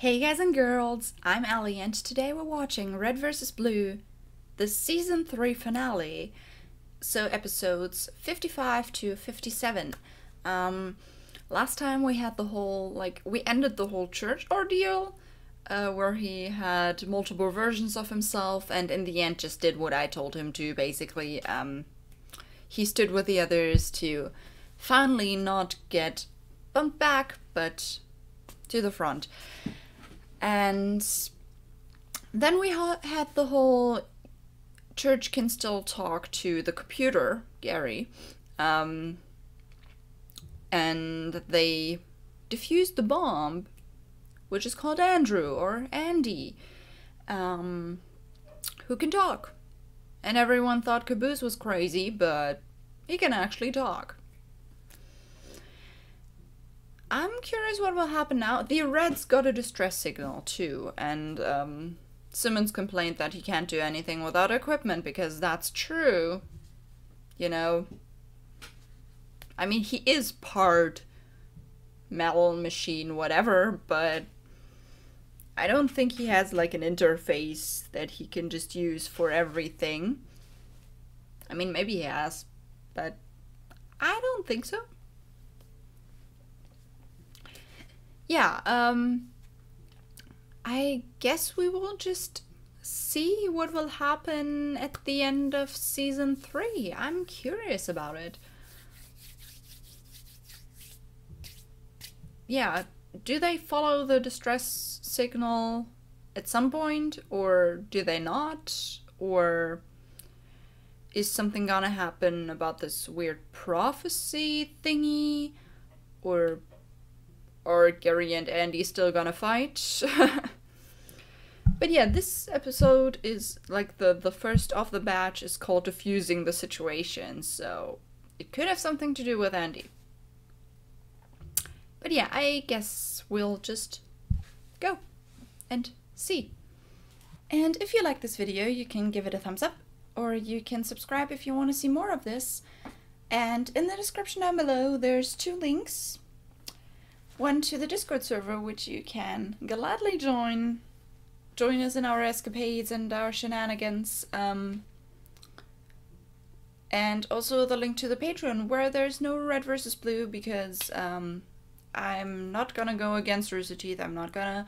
Hey guys and girls, I'm Allie and today we're watching Red vs. Blue, the season 3 finale. So episodes 55 to 57. Um, last time we had the whole, like, we ended the whole church ordeal, uh, where he had multiple versions of himself and in the end just did what I told him to, basically. Um, he stood with the others to finally not get bumped back, but to the front. And then we ha- had the whole church can still talk to the computer, Gary. Um, and they defused the bomb, which is called Andrew or Andy, um, who can talk. And everyone thought Caboose was crazy, but he can actually talk. I'm curious what will happen now. The Reds got a distress signal too, and um, Simmons complained that he can't do anything without equipment because that's true. You know, I mean, he is part metal machine, whatever, but I don't think he has like an interface that he can just use for everything. I mean, maybe he has, but I don't think so. Yeah, um, I guess we will just see what will happen at the end of season three. I'm curious about it. Yeah, do they follow the distress signal at some point, or do they not? Or is something gonna happen about this weird prophecy thingy? Or or Gary and Andy still gonna fight. but yeah, this episode is like the the first of the batch is called diffusing the situation, so it could have something to do with Andy. But yeah, I guess we'll just go and see. And if you like this video, you can give it a thumbs up, or you can subscribe if you want to see more of this. And in the description down below, there's two links one to the Discord server, which you can gladly join. Join us in our escapades and our shenanigans. Um, and also the link to the Patreon, where there's no red versus blue because um, I'm not gonna go against Rooster Teeth. I'm not gonna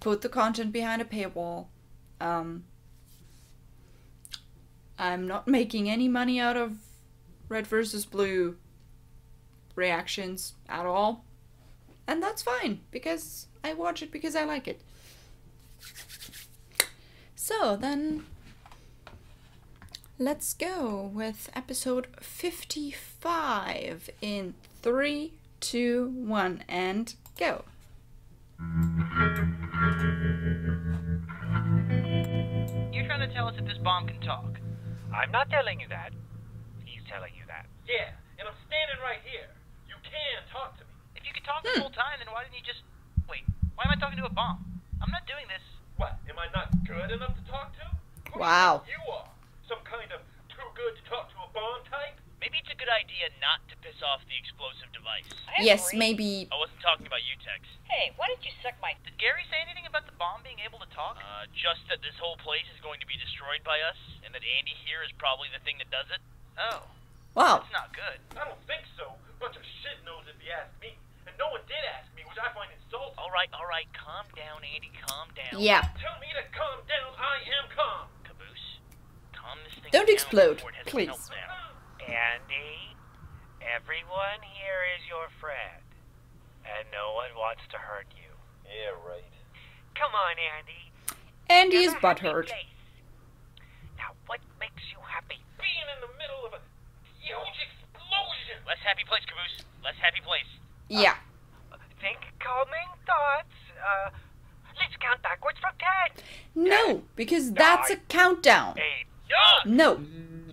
put the content behind a paywall. Um, I'm not making any money out of red versus blue reactions at all. And that's fine, because I watch it because I like it. So then, let's go with episode 55 in 3, 2, 1, and go. You're trying to tell us that this bomb can talk. I'm not telling you that. He's telling you that. Yeah, and I'm standing right here. You can talk to me. If you could the whole time, then why didn't you just... Wait, why am I talking to a bomb? I'm not doing this. What, am I not good enough to talk to? Who Wow. You are. Some kind of too good to talk to a bomb type? Maybe it's a good idea not to piss off the explosive device. Yes, maybe. I wasn't talking about you, Tex. Hey, why didn't you suck my... Did Gary say anything about the bomb being able to talk? Uh, just that this whole place is going to be destroyed by us, and that Andy here is probably the thing that does it? Oh, Wow. that's not good. I don't think so. Bunch of shit knows if you ask me. And no one did ask me, which I find insulting. Alright, alright, calm down, Andy, calm down. Yeah. Tell me to calm down. I am calm. Caboose, calm this thing Don't down explode, before it has a please. Andy, everyone here is your friend. And no one wants to hurt you. Yeah, right. Come on, Andy. Andy is You're a happy butthurt. place. Now, what makes you happy? Being in the middle of a huge explosion. Less happy place, Caboose. Less happy place. Yeah. Think calming thoughts. Uh, let's count backwards from ten. No, because that's a countdown. Eight. No.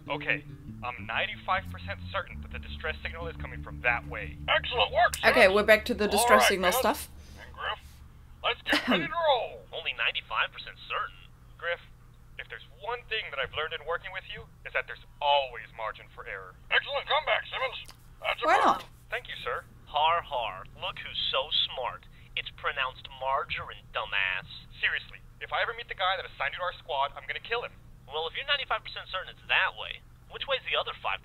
Okay, I'm 95% certain that the distress signal is coming from that way. Excellent work, sir. Okay, we're back to the distress Alright, signal fellas. stuff. And Grif, let's get ready to roll. Only 95% certain. Grif, if there's one thing that I've learned in working with you, is that there's always margin for error. Excellent comeback, Simmons. That's Why not? Thank you, sir. Har har. Look who's so smart. It's pronounced margarine, dumbass. Seriously, if I ever meet the guy that assigned you to our squad, I'm gonna kill him. Well, if you're 95% certain it's that way, which way's the other 5%?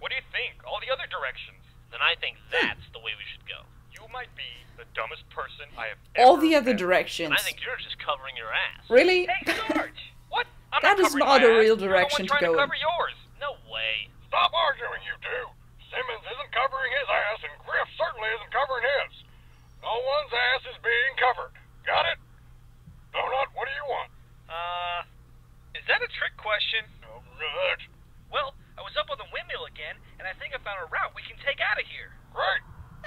What do you think? All the other directions. Then I think that's the way we should go. You might be the dumbest person I have ever All the other met. directions. And I think you're just covering your ass. Really? Hey, Sarge! what? I'm That not is covering not my a ass. real You're the one direction to go in. cover yours. No way. Stop arguing, you two. Simmons isn't covering his ass, and Grif certainly isn't covering his. No one's ass is being covered. Got it? Donut, what do you want? Uh, is that a trick question? No. Well, I was up on the windmill again, and I think I found a route we can take out of here. Great.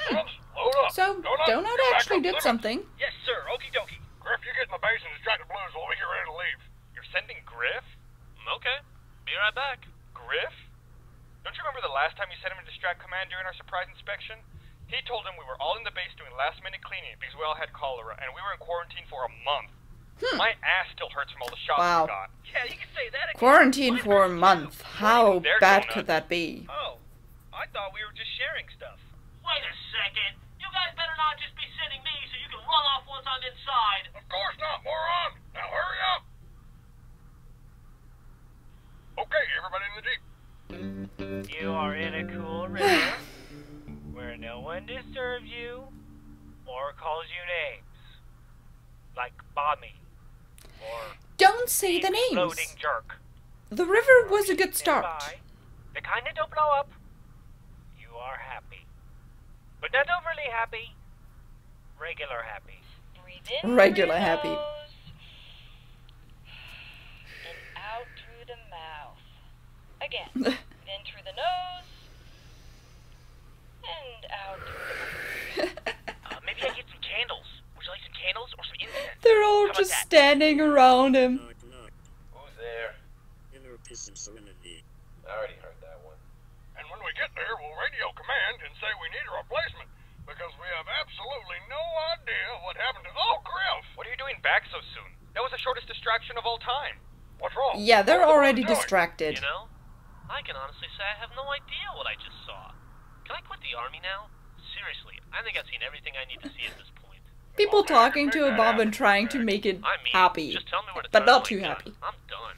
Simmons, load up. So Donut, Donut actually did Simmons, something. Yes, sir. Okie dokie. Grif, you get in the base and distract the blues while we get ready to leave. You're sending Grif? Okay. Be right back. Grif? Don't you remember the last time you sent him to distract command during our surprise inspection? He told him we were all in the base doing last minute cleaning because we all had cholera and we were in quarantine for a month. Hmm. My ass still hurts from all the shots Wow. we got. Yeah, you can say that again. Quarantine Mine for a month. How bad Donut. could that be? Oh, I thought we were just sharing stuff. Wait a second. You guys better not just be sending me so you can run off once I'm inside. Of course not, moron! Now hurry up! Okay, everybody in the Jeep. You are in a cool river where no one disturbs you or calls you names. Like Bobby Don't say the names. Floating Jerk. The river was a good start. The kind that don't blow up. You are happy. But not overly happy. Regular happy. Regular through the happy. nose And out through the mouth. Again. Breathe in through the nose. And out through the. Uh, maybe I get some candles. Would you like some candles or some incense? They're all How just standing around him. Knock, knock. Who's there? Inner piss and serenity. I already heard that one. And when we get there, we'll radio command and say we need a replacement because we have absolutely no idea what happened to. Oh, Grif! What are you doing back so soon? That was the shortest distraction of all time. What's wrong? Yeah, they're What was the already distracted. You know, I can honestly say I have no idea what I just saw. Can I quit the army now? Seriously, I think I've seen everything I need to see at this point. People talking to a bomb and trying to make it I mean, happy. just tell me where to But not too gun. happy. I'm done.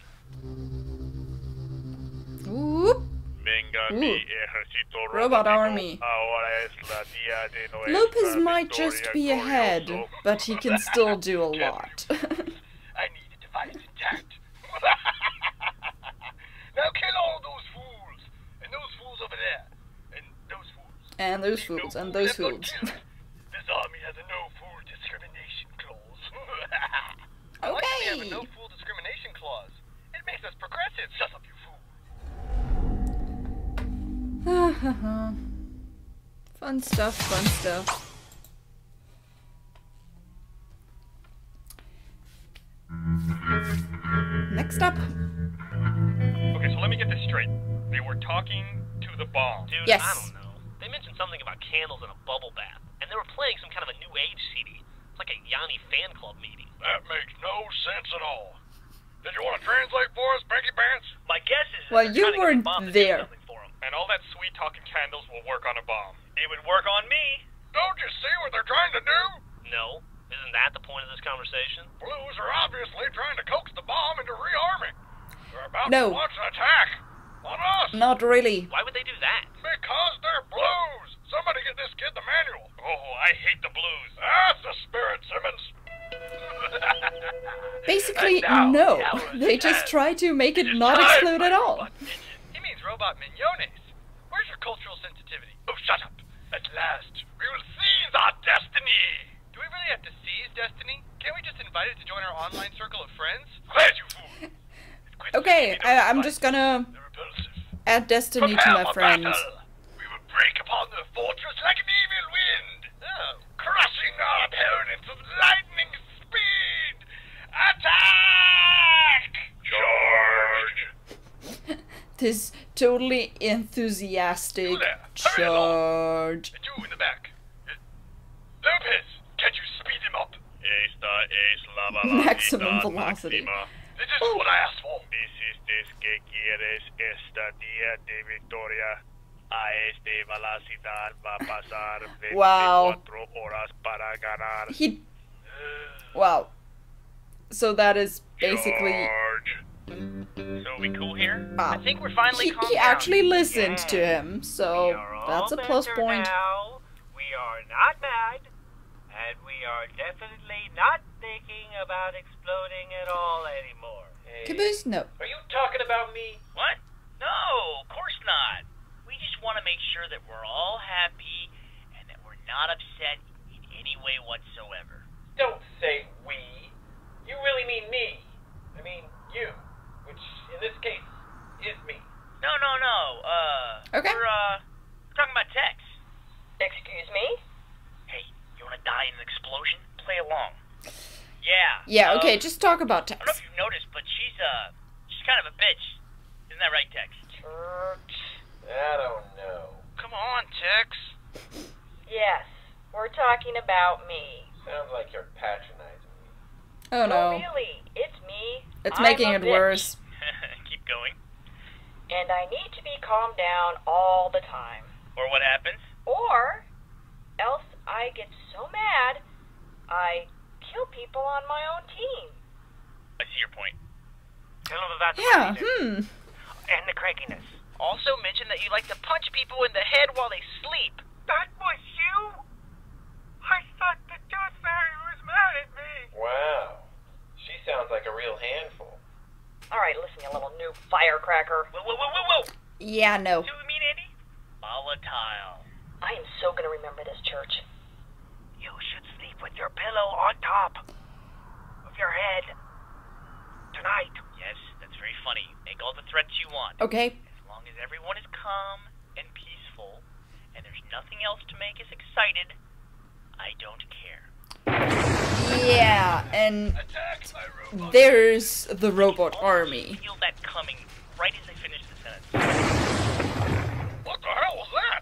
Whoop. Venga Ooh. mi ejército Robot army. Ahora es la día de nuestra Lopez might just be ahead, but he can still do a lot. I need the device intact. Now kill all those fools, and those fools over there, and those fools. and those Leave no fools, and those fools. this army has a no fool discrimination clause. I like we have a Okay. no fool discrimination clause. It makes us progressive. Shut up, you fool. fun stuff, fun stuff. Next up. Okay, so let me get this straight. They were talking to the bomb. Dude, Yes. I don't know. They mentioned something about candles and a bubble bath, and they were playing some kind of a new age CD. It's like a Yanni fan club meeting. That makes no sense at all. Did you want to translate for us, Becky Pants? My guess is Well, you trying to get the weren't to there. something for 'em. And all that sweet talking candles will work on a bomb. It would work on me. Don't you see what they're trying to do? No, isn't that the point of this conversation? Blues are obviously trying to coax the bomb into rearming. They're about No. to launch an attack on us Not really. Why would they do that? because they're blues. Somebody get this kid the manual. Oh, I hate the blues. That's the spirit, Simmons. Basically, now, no. the They just try to make it It is not explode at all. robot ninja. He means robot mignones. Where's your cultural sensitivity? Oh, shut up. At last, we will seize our destiny. Do we really have to seize destiny? Can't we just invite it to join our online circle of friends? Quiet, you fool. It quits Okay, the I, I'm fight. Just gonna add Destiny to my friends. battle. We will break upon their fortress like an evil wind. Oh. Crushing our opponents with lightning speed. Attack! Charge! This totally enthusiastic You there, hurry along. charge. You in the back. Uh, Lopez, can you speed him up? Esta es la Maximum velocity. This is what I asked for. This is this que quieres esta día de victoria. A este velocidad va a pasar 24 Wow. horas para ganar. He. Wow. So that is basically. George. So we cool here? Wow. I think we're finally He, calmed he down. actually listened to him, so that's a point. Now. We are not mad, and we are definitely not thinking about exploding at all anymore. Caboose, no. Are you talking about me? What? No, of course not. We just want to make sure that we're all happy and that we're not upset in any way whatsoever. Don't say we. You really mean me. I mean you, which in this case is me. No, no, no. Uh, Okay. We're uh, we're talking about Tex. Excuse me? Hey, you want to die in an explosion? Play along. Yeah. Yeah, um, okay, just talk about I don't know if you've noticed, but she's uh, she's kind of a bitch. Isn't that right, Tex? I don't know. Come on, Tex. Yes, we're talking about me. Sounds like you're patronizing me. Oh no. really, it's me. It's I'm making it bitch, worse. Keep going. And I need to be calmed down all the time. Or what happens? Or else I get so mad I kill people on my own team. I see your point. Tell them about the Yeah, crankiness hmm. and the crankiness. Also mention that you like to punch people in the head while they sleep. That was you? I thought the Tooth Fairy was mad at me. Wow. She sounds like a real handful. All right, listen, you little new firecracker. Whoa, whoa, whoa, whoa, whoa! Yeah, no. See what we mean, Andy? Volatile. I am so gonna remember this church. You should sleep with your pillow on top of your head tonight. Yes, that's very funny. Make all the threats you want. Okay. As long as everyone is calm and peaceful, and there's nothing else to make us excited, I don't care. Yeah, and Attack my robot. there's the robot army. Feel that coming right as I finish the sentence. What the hell was that?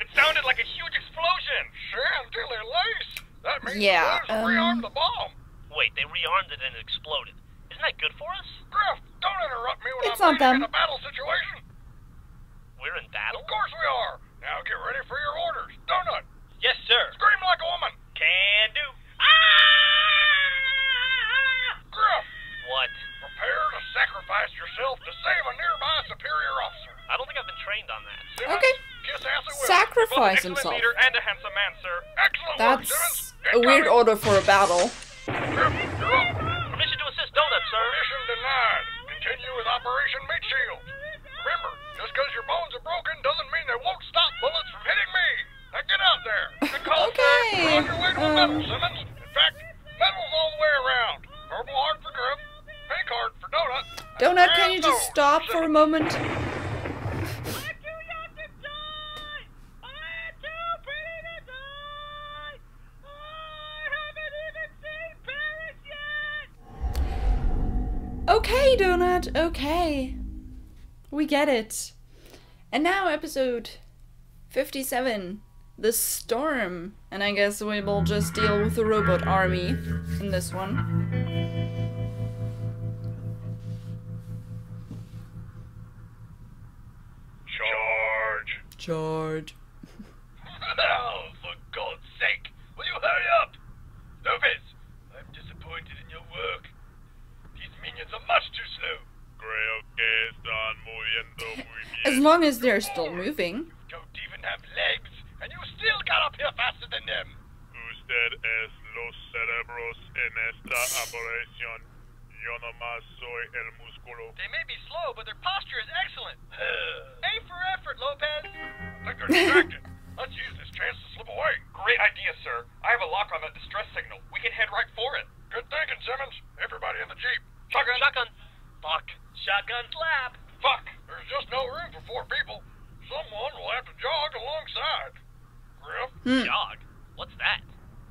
It sounded like a huge explosion. Chantilly lace. That means Yeah, the Blues rearmed um, the bomb. Wait, they rearmed it and it exploded. Isn't that good for us? Grif, don't interrupt me when It's I'm not them. in a battle situation. We're in battle? Of course we are. Now get ready for your orders. Donut, Yes, sir. scream like a woman. Can do. Ah! Grif, What? prepare to sacrifice yourself to save a nearby superior officer. I don't think I've been trained on that. Simmons, Okay. Kiss ass. Sacrifice Excellent himself. leader and a handsome man, sir. Excellent work, That's Simmons. a weird order for a battle. Grif. Permission to assist Donut, sir. Mission denied. Continue with Operation Meat Shield. Remember, just because your bones are broken doesn't mean they won't stop bullets from hitting me. Now get out there. Good call. Okay, on your way to a medal, um, Simmons. In fact, medals all the way around. Purple heart for Grif. Pink heart for Donut. Donut, can you just stop for a moment? Okay, Donut, okay. We get it. And now, episode 57 The Storm. And I guess we will just deal with the robot army in this one. Charge. Charge. oh, for God's sake. Will you hurry up? Lopez, I'm disappointed in your work. These minions are much too slow. Creo que están moviendo muy As long as they're still moving. Don't even have legs, and you still got up here faster than them. Usted es los cerebros en esta operación. Yo nomás soy el músculo. They may be slow, but their posture is excellent. A for effort, Lopez. I think they're distracted. Let's use this chance to slip away. Great idea, sir. I have a lock on that distress signal. We can head right for it. Good thinking, Simmons. Everybody in the jeep. Shotgun. Shotgun. Fuck. Shotgun slap. Fuck. There's just no room for four people. Someone will have to jog alongside. Grif. Hmm. Jog. What's that?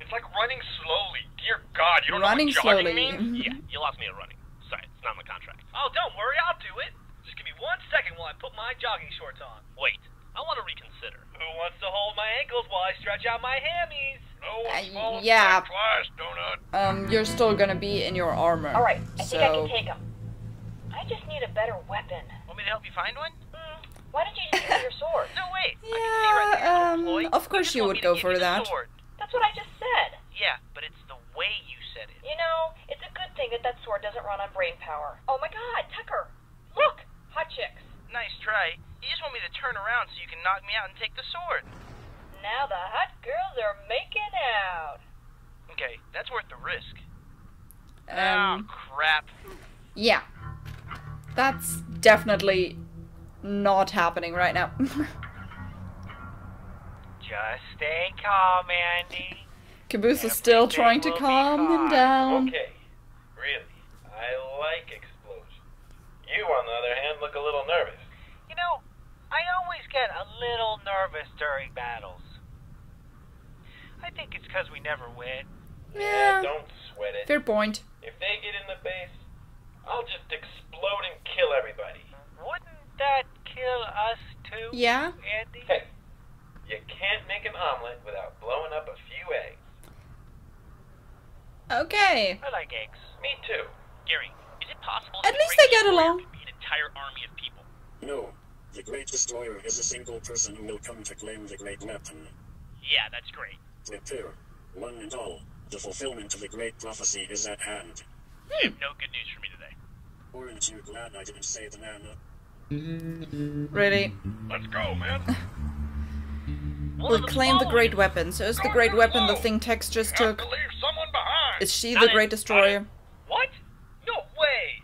It's like running slowly. Dear God, you don't Running know what jogging slowly. means? Yeah, you lost me at running. Sorry, it's not in the contract. Oh, don't worry, I'll do it. Just give me one second while I put my jogging shorts on. Wait, I want to reconsider. Who wants to hold my ankles while I stretch out my hammies? No one's Uh, fallen yeah. back twice, Donut. Um, you're still gonna be in your armor. All right, I think I can take him. I just need a better weapon. Want me to help you find one? Why didn't you just give me your sword? No, wait. I can see right Yeah, um, of course just you would go for that. sword. That's what I just said. Yeah, but it's the way you said it. You know, it's a good thing that that sword doesn't run on brain power. Oh my god, Tucker! Look! Hot chicks. Nice try. You just want me to turn around so you can knock me out and take the sword. Now the hot girls are making out. Okay, that's worth the risk. Um, oh, crap. yeah. That's definitely not happening right now. Just stay calm, Andy. Caboose is still trying to calm him down. Okay, really. I like explosions. You, on the other hand, look a little nervous. You know, I always get a little nervous during battles. I think it's because we never win. Yeah, Don't sweat it. fair point. If they get in the base, I'll just explode and kill everybody. Wouldn't that kill us too, Yeah? Andy? Hey, you can't make an omelet without blowing up a few eggs. Okay. I like eggs. Me too. Gary, is it possible At least they get along. an entire army of people? No. The Great Destroyer is a single person who will come to claim the Great Weapon. Yeah, that's great. Prepare. One and all. The fulfillment of the Great Prophecy is at hand. You have no good news for me today. Aren't you glad I didn't say the nana? Mm. Really? Let's go, man. we'll claim the great weapon. So is the great weapon the thing Tex just took? to leave someone behind. Is she Got the it, great destroyer? What? No way!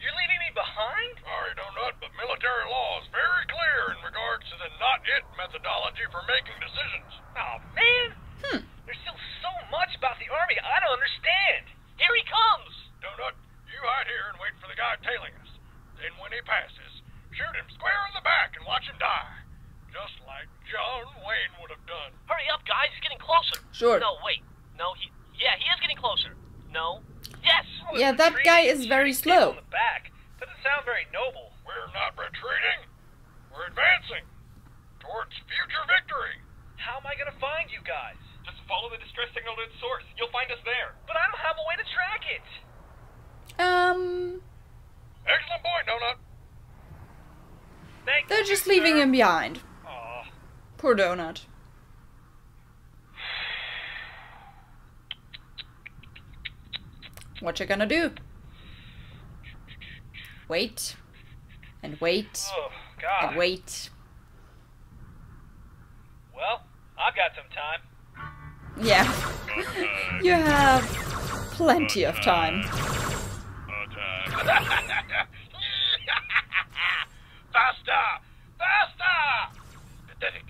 You're leaving me behind? Sorry, Donut, but military law is very clear in regards to the not it methodology for making decisions. Oh, man! Hmm. There's still so much about the Army I don't understand. Here he comes! Donut, you hide here and wait for the guy tailing us. Then when he passes, shoot him square in the back and watch him die. Just like John Wayne would have done. Hurry up, guys. He's getting closer. Sure. No, wait. No, he. Yeah, he is getting closer. No. Yes! Yeah, that guy is very slow. On the back. Doesn't sound very noble. We're not retreating. We're advancing towards future victory. How am I gonna find you guys? Just follow the distress signal to its source. You'll find us there. But I don't have a way to track it. Um, Excellent point, Donut. Thank they're you, just leaving sir. him behind. Aw. Poor Donut. What you gonna do? Wait. And wait. Oh, God. And wait. Well, I've got some time. Yeah. You have plenty of time. faster! Faster! Pathetic.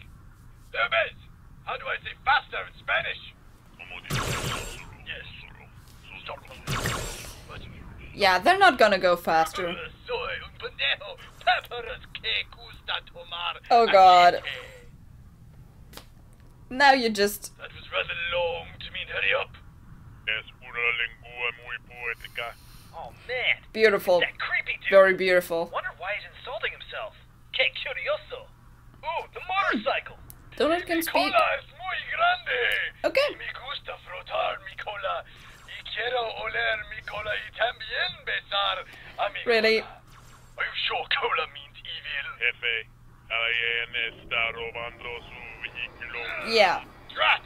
Hermes, how do I say faster in Spanish? Yeah, they're not gonna go faster. Soy un pendejo. Peppers que gusta tomar. Oh, God. Now you just. That was rather long to mean hurry up. Es una lengua muy poética. Oh, man. Beautiful. That creepy dude. Very beautiful. Wonder why he's insulting himself. Que curioso. Ooh, the motorcycle. Donut can speak. cola es muy grande. Okay. Quiero oler mi cola y también besar a mi Really? cola. Are you sure cola means evil? Jefe, alguien está robando su vehículo. Yeah. Drat!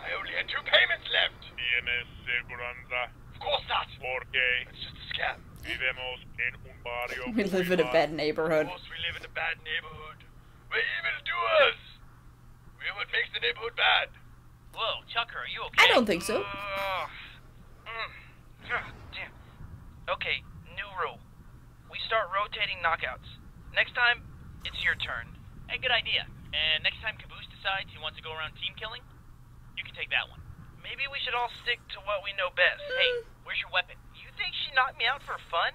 I only had two payments left. ¿Tienes seguranza? Of course not. Porque It's just a scam. vivimos en un barrio We live in a muy bad Of neighborhood. course we live in a bad neighborhood. We're evildoers. We're what makes the neighborhood bad. Whoa, Tucker, are you okay? I don't think so. Ugh. Ugh, damn. Okay, new rule. We start rotating knockouts. Next time, it's your turn. Hey, good idea. And next time Caboose decides he wants to go around team killing, you can take that one. Maybe we should all stick to what we know best. Hey, hmm. where's your weapon? You think she knocked me out for fun?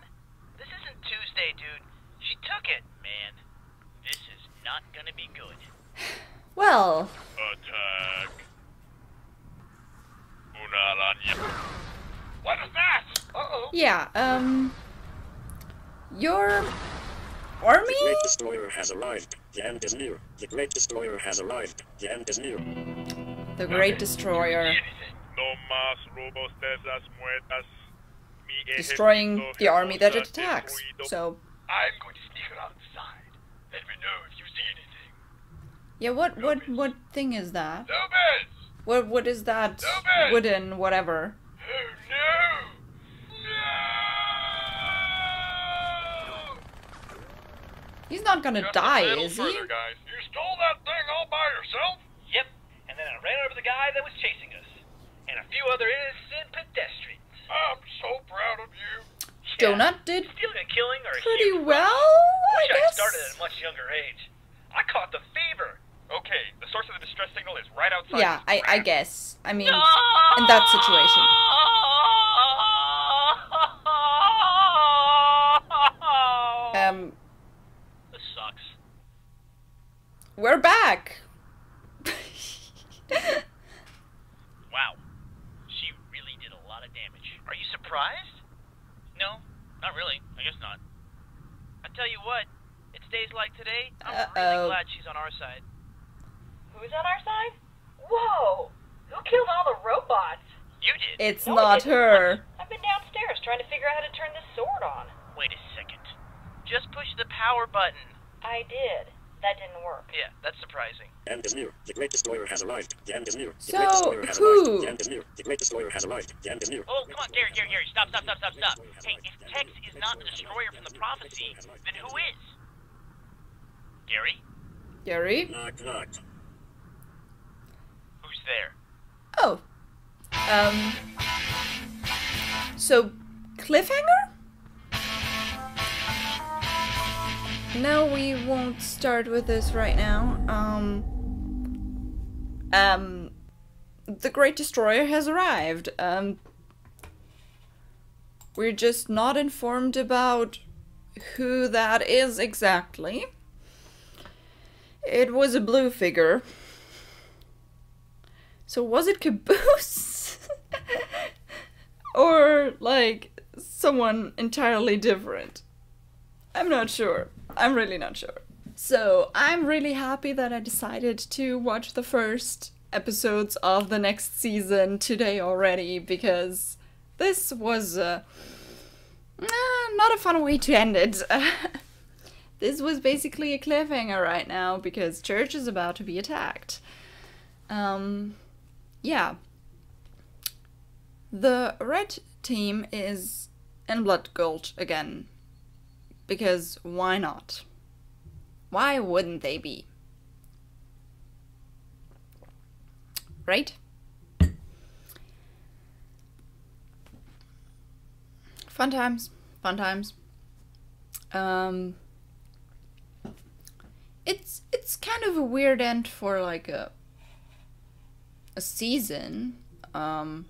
This isn't Tuesday, dude. She took it. Man, this is not gonna be good. Well, Attack. Una araña. What was that? Uh-oh. yeah, um. Your Army? The army? Great Destroyer has arrived. The end is near. The Great Destroyer has arrived. The end is near. The Great Destroyer. No más robos de las muertas. Destroying the army that it attacks. So, I'm going to sneak around the side. Let me know if you see anything. Yeah, what what what thing is that? Lopez! What what is that Lopez! wooden whatever? Oh no! He's not gonna Just die, is he? further, guys. You stole that thing all by yourself? Yep, and then I ran over the guy that was chasing us, and a few other innocent pedestrians. I'm so proud of you. Yeah, Donut did Stealing and killing are a pretty well, problem. I Wish I started at a much younger age. I caught the fever. Okay, the source of the distress signal is right outside. Yeah, I I guess. I mean, in that situation. Um, this sucks. We're back. Wow. She really did a lot of damage. Are you surprised? No, not really. I guess not. I tell you what, it's days like today. I'm Uh-oh. really glad she's on our side. Who's on our side? Whoa! Who killed all the robots? You did. It's No, not didn't. her. I've been downstairs trying to figure out how to turn this sword on. Wait a second. Just push the power button. I did. That didn't work. Yeah, that's surprising. The end is near. The Great Destroyer has arrived. The end is near. The So, Great Destroyer has who? arrived. The end is near. The Great Destroyer has arrived. The end is near. Oh, come on, Gary, Gary, Gary, stop, stop, stop, stop, stop. Hey, if Tex is not the destroyer from the prophecy, then who is? Gary? Gary. Knock, knock. Who's there? Oh. Um. So, cliffhanger? No, we won't start with this right now. Um. Um. The Great Destroyer has arrived. Um. We're just not informed about who that is exactly. It was a blue figure. So was it Caboose? or like someone entirely different? I'm not sure. I'm really not sure. So I'm really happy that I decided to watch the first episodes of the next season today already because this was uh, not a fun way to end it. this was basically a cliffhanger right now because church is about to be attacked. Um, yeah. The red team is in Blood Gulch again. Because why not? Why wouldn't they be? Right? Fun times. Fun times. Um it's it's kind of a weird end for like a a season um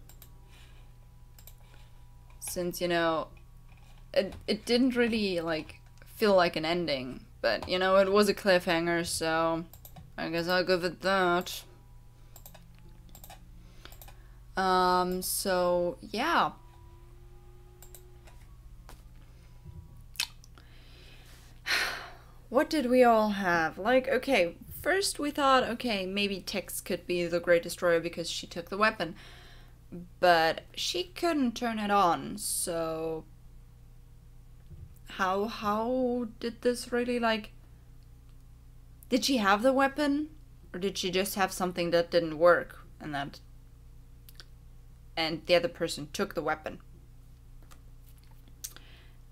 since you know it it didn't really like feel like an ending but you know it was a cliffhanger so i guess i'll give it that. Um so yeah. What did we all have? Like okay first we thought okay maybe tex could be the great destroyer because she took the weapon. But she couldn't turn it on so how how did this really like did she have the weapon or did she just have something that didn't work and that and the other person took the weapon?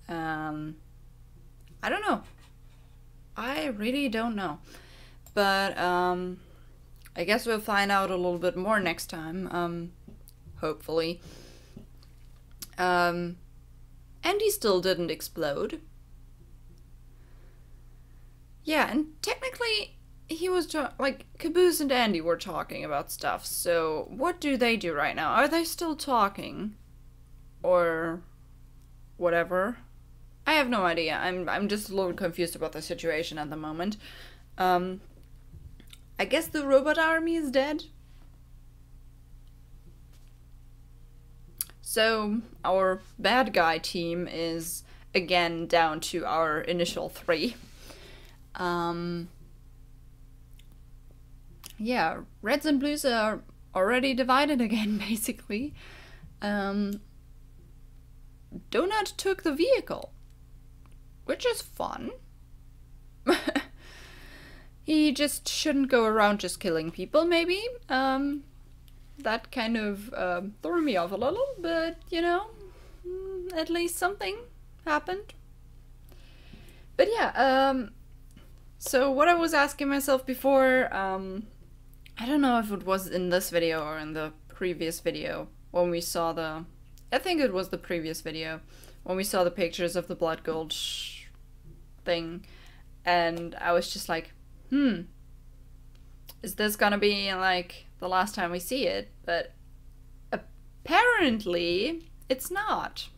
Um i don't know. I really don't know. But um i guess we'll find out a little bit more next time um hopefully. Um and he still didn't explode. Yeah, and technically, he was like Caboose and Andy were talking about stuff. So, what do they do right now? Are they still talking, or whatever? I have no idea. I'm I'm just a little confused about the situation at the moment. Um, I guess the robot army is dead. So our bad guy team is again down to our initial three. Um, yeah, reds and blues are already divided again, basically. Um, Donut took the vehicle, which is fun. he just shouldn't go around just killing people, maybe. Um, that kind of um, threw me off a little, but you know, mm, at least something happened. But yeah, um, so what I was asking myself before, um, I don't know if it was in this video or in the previous video when we saw the, I think it was the previous video when we saw the pictures of the Blood Gulch thing, and I was just like, hmm, is this gonna be like the last time we see it? But apparently, it's not.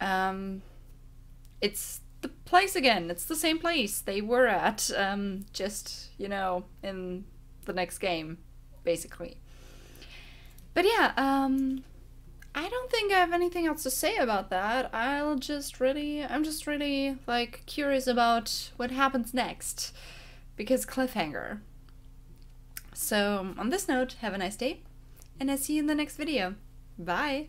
Um, it's the place again. It's the same place they were at, um, just, you know, in the next game, basically. But yeah, um, I don't think I have anything else to say about that. I'll just really, I'm just really, like, curious about what happens next. Because cliffhanger. So, on this note, have a nice day, and I'll see you in the next video. Bye!